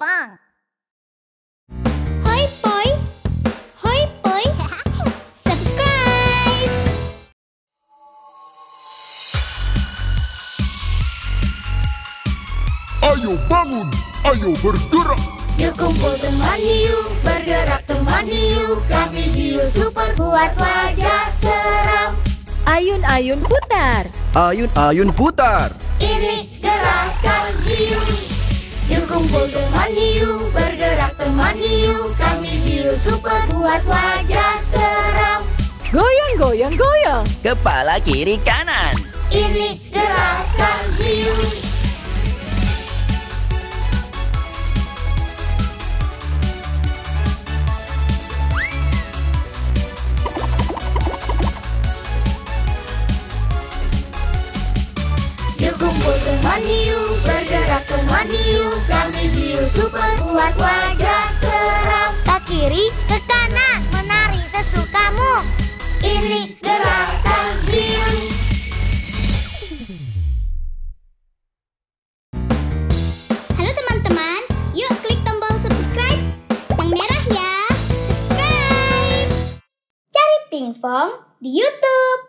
Pong. Hoi poi, hoi poi, subscribe. Ayo bangun, ayo bergerak. Yuk kumpul teman hiu, bergerak teman hiu. Kami hiu super buat wajah seram. Ayun-ayun putar. Ayun-ayun putar. Ini gerakan hiu. Yuk kumpul teman hiu, bergerak teman hiu. Kami hiu super buat wajah seram. Goyang, goyang, goyang. Kepala kiri kanan. Ini gerakan hiu. Yuk kumpul teman hiu, kiri, ke kanan, menari sesukamu. Ini gerakan hiu. Halo teman-teman, yuk klik tombol subscribe yang merah ya. Subscribe. Cari Pingfong di YouTube.